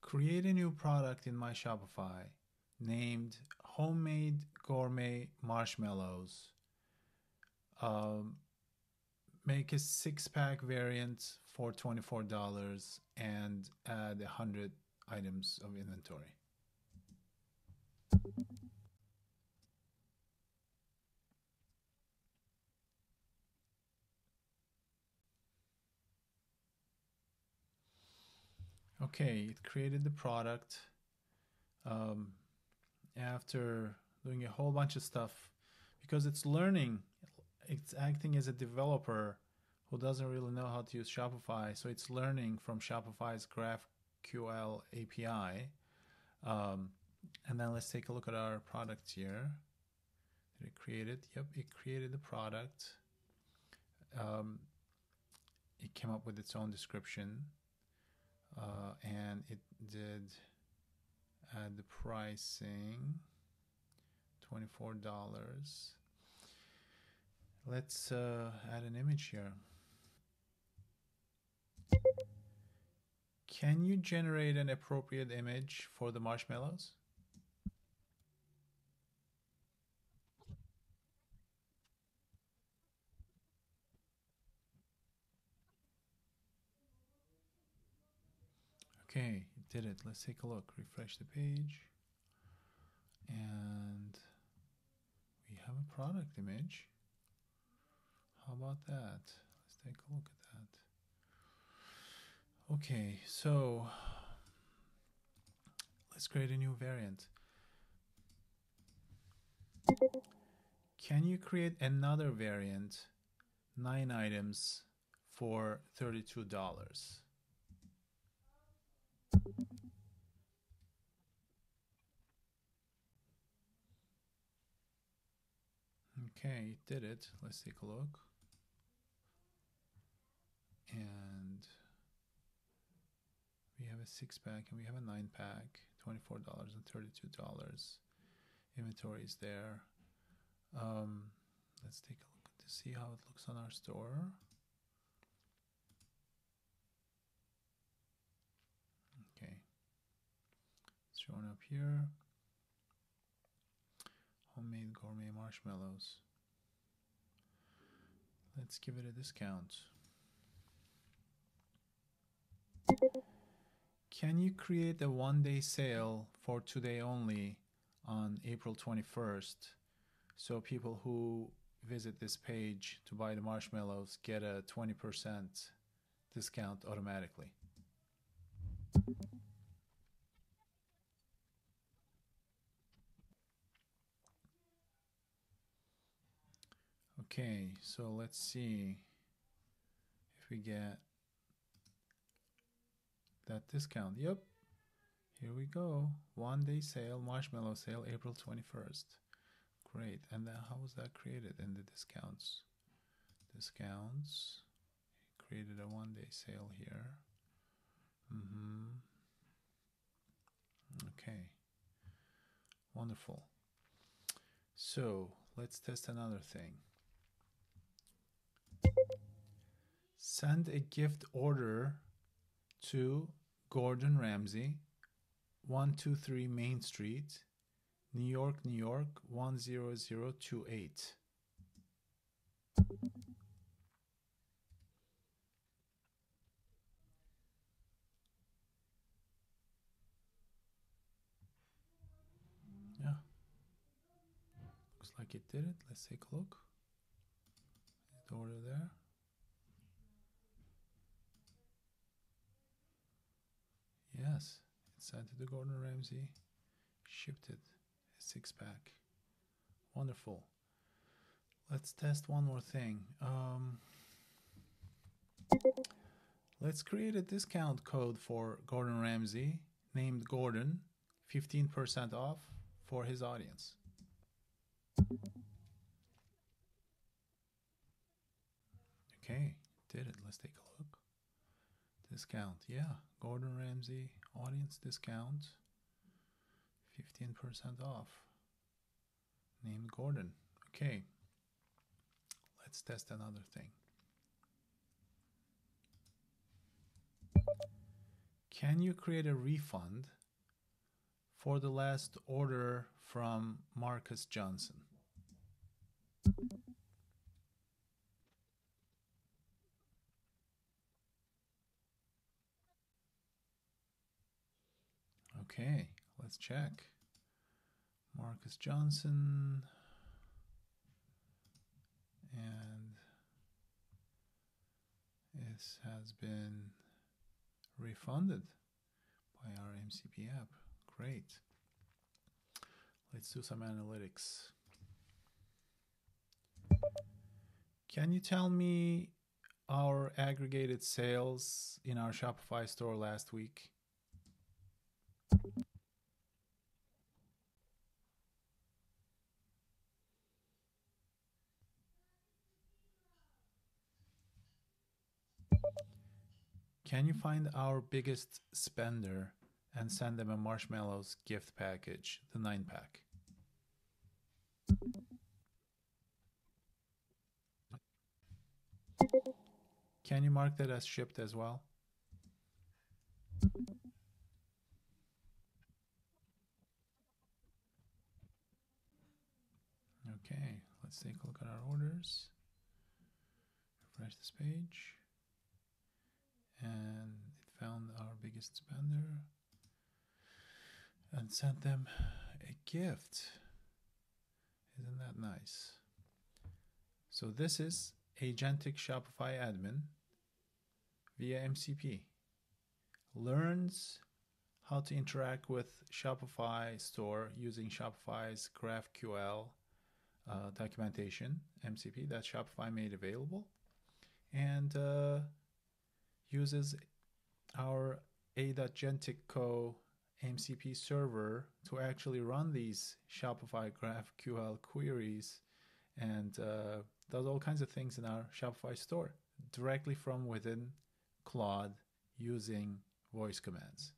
Create a new product in my Shopify named Homemade Gourmet Marshmallows. Um, make a six pack variant for $24 and add 100 items of inventory. Okay, it created the product. Um, after doing a whole bunch of stuff, because it's learning, it's acting as a developer who doesn't really know how to use Shopify. So it's learning from Shopify's GraphQL API. Um, and then let's take a look at our product here. Did it create it? Yep, it created the product. Um, it came up with its own description uh, and it did add the pricing $24 let's uh, add an image here. Can you generate an appropriate image for the marshmallows Okay, it did it. Let's take a look. Refresh the page. And we have a product image. How about that? Let's take a look at that. Okay, so let's create a new variant. Can you create another variant, nine items for $32? Okay, did it. Let's take a look. And we have a six pack and we have a nine pack, $24 and $32. Inventory is there. Um, let's take a look to see how it looks on our store. Okay, it's showing up here. Homemade gourmet marshmallows. Let's give it a discount. Can you create a one day sale for today only on April 21st so people who visit this page to buy the marshmallows get a 20% discount automatically? Okay, so let's see if we get that discount. Yep, here we go. One day sale, marshmallow sale, April 21st. Great. And then how was that created in the discounts? Discounts. Created a one day sale here. Mm-hmm. Okay. Wonderful. So let's test another thing. Send a gift order to Gordon Ramsay, 123 Main Street, New York, New York, 10028. Yeah. Looks like it did it. Let's take a look. Order there? Yes, sent to the Gordon Ramsay, shipped it, a six pack. Wonderful. Let's test one more thing. Um, let's create a discount code for Gordon Ramsay named Gordon, 15% off for his audience. Okay, did it. Let's take a look. Discount. Yeah, Gordon Ramsay audience discount. 15% off. Named Gordon. Okay. Let's test another thing. can you create a refund for the last order from Marcus Johnson? Okay, let's check. Marcus Johnson. And this has been refunded by our MCP app. Great. Let's do some analytics. Can you tell me our aggregated sales in our Shopify store last week? Can you find our biggest spender and send them a marshmallows gift package, the nine pack? Can you mark that as shipped as well? Okay, let's take a look at our orders. Refresh this page. And it found our biggest spender and sent them a gift. Isn't that nice? So this is Agentic Shopify Admin via MCP. Learns how to interact with Shopify store using Shopify's GraphQL uh, documentation, MCP, that Shopify made available, and uh, uses our a.gentic.co MCP server to actually run these Shopify GraphQL queries and uh, does all kinds of things in our Shopify store directly from within Claude using voice commands.